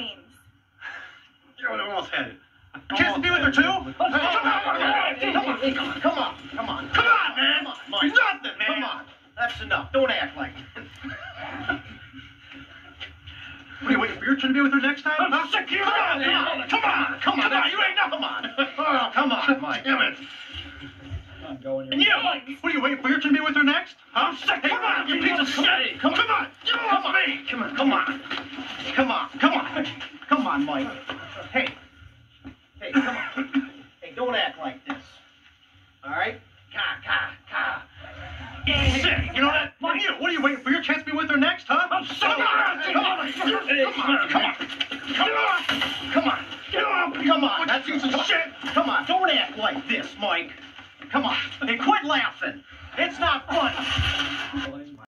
You almost had it. Chance to be with her too? Come on, come on, come on, come on, come on, come on, man. Come on, Mike. Nothing, man. Come on. That's enough. Don't act like. What are you waiting for your turn to be with her next time? I'm huh? sick of you. Come on, man. Come on, come on. Come on, you ain't nothing. Come on. Oh, come on, Mike. Damn it. I'm going And you, Mike. What are you waiting for your turn to be with her next? I'm sick. Hey, Come on, you piece of shit. Come on. Come on. Get Come on. Come on. Come on. Come on. Come on. Mike. Hey. Hey, come on. Hey, don't act like this. All right? Ka, ka, ka. Sick. You know that? What are you? What are you waiting for your chance to be with her next, huh? I'm sick. Come on. Come on. Come on. Come on. Come on. Come on. Get off. Come on. That's Come on. shit. Come on. Don't act like this, Mike. Come on. And quit laughing. It's not funny.